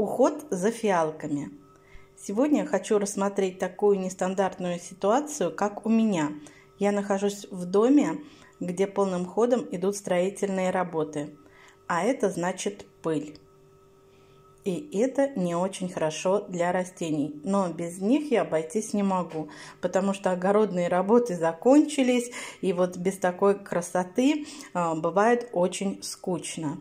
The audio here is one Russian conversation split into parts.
Уход за фиалками. Сегодня хочу рассмотреть такую нестандартную ситуацию, как у меня. Я нахожусь в доме, где полным ходом идут строительные работы, а это значит пыль. И это не очень хорошо для растений. Но без них я обойтись не могу, потому что огородные работы закончились, и вот без такой красоты а, бывает очень скучно.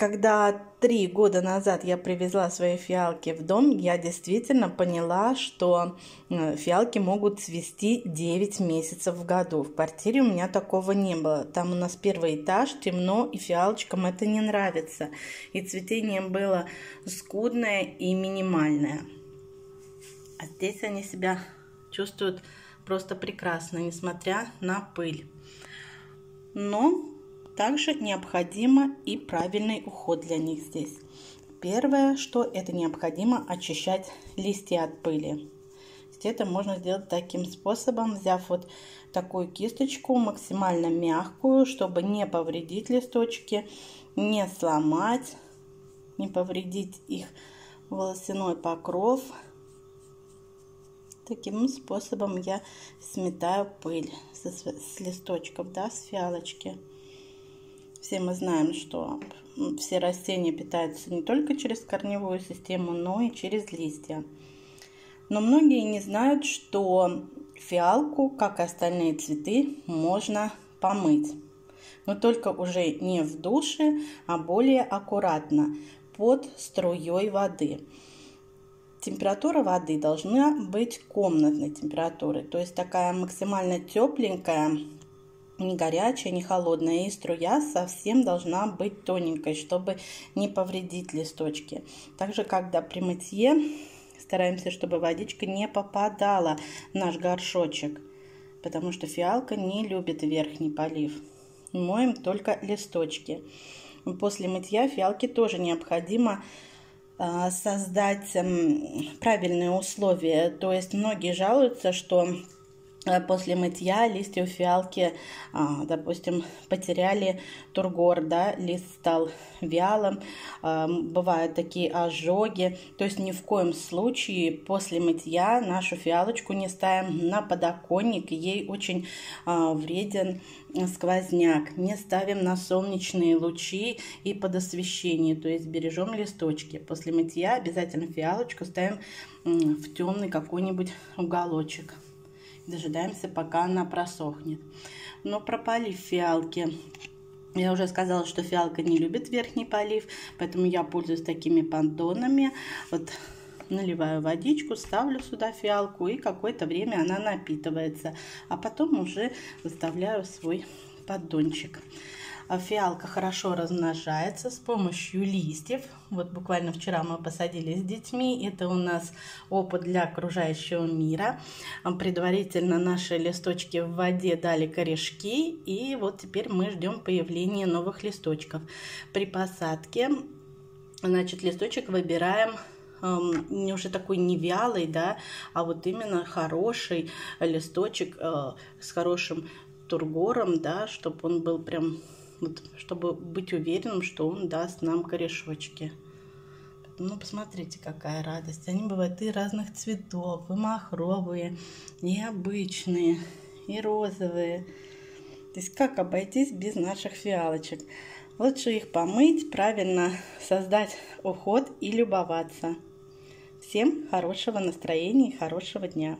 Когда три года назад я привезла свои фиалки в дом, я действительно поняла, что э, фиалки могут цвести 9 месяцев в году. В квартире у меня такого не было. Там у нас первый этаж, темно, и фиалочкам это не нравится. И цветение было скудное и минимальное. А здесь они себя чувствуют просто прекрасно, несмотря на пыль. Но также необходимо и правильный уход для них здесь. Первое, что это необходимо очищать листья от пыли. Это можно сделать таким способом, взяв вот такую кисточку, максимально мягкую, чтобы не повредить листочки, не сломать, не повредить их волосяной покров. Таким способом я сметаю пыль с, листочков, да, с фиалочки. Все мы знаем, что все растения питаются не только через корневую систему, но и через листья. Но многие не знают, что фиалку, как и остальные цветы, можно помыть. Но только уже не в душе, а более аккуратно, под струей воды. Температура воды должна быть комнатной температуры, то есть такая максимально тепленькая, не горячая, не холодная. И струя совсем должна быть тоненькой, чтобы не повредить листочки. Также, когда при мытье стараемся, чтобы водичка не попадала в наш горшочек, потому что фиалка не любит верхний полив. Моем только листочки. После мытья фиалки тоже необходимо а, создать правильные условия. То есть многие жалуются, что после мытья листья у фиалки, а, допустим, потеряли тургор, да, лист стал вялым, а, бывают такие ожоги. То есть ни в коем случае после мытья нашу фиалочку не ставим на подоконник, ей очень а, вреден сквозняк. Не ставим на солнечные лучи и под освещение, то есть бережем листочки. После мытья обязательно фиалочку ставим в темный какой-нибудь уголочек. Дожидаемся, пока она просохнет. Но про полив фиалки. Я уже сказала, что фиалка не любит верхний полив, поэтому я пользуюсь такими понтонами. Вот наливаю водичку, ставлю сюда фиалку, и какое-то время она напитывается. А потом уже выставляю свой поддончик. А фиалка хорошо размножается с помощью листьев. Вот буквально вчера мы посадили с детьми. Это у нас опыт для окружающего мира. Предварительно наши листочки в воде дали корешки. И вот теперь мы ждем появления новых листочков. При посадке, значит, листочек выбираем не уже такой не вялый, да, а вот именно хороший листочек э, с хорошим тургором, да, чтобы он был прям вот, чтобы быть уверенным, что он даст нам корешочки. Ну, посмотрите, какая радость. Они бывают и разных цветов, и махровые, и обычные, и розовые. То есть как обойтись без наших фиалочек? Лучше их помыть, правильно создать уход и любоваться. Всем хорошего настроения и хорошего дня.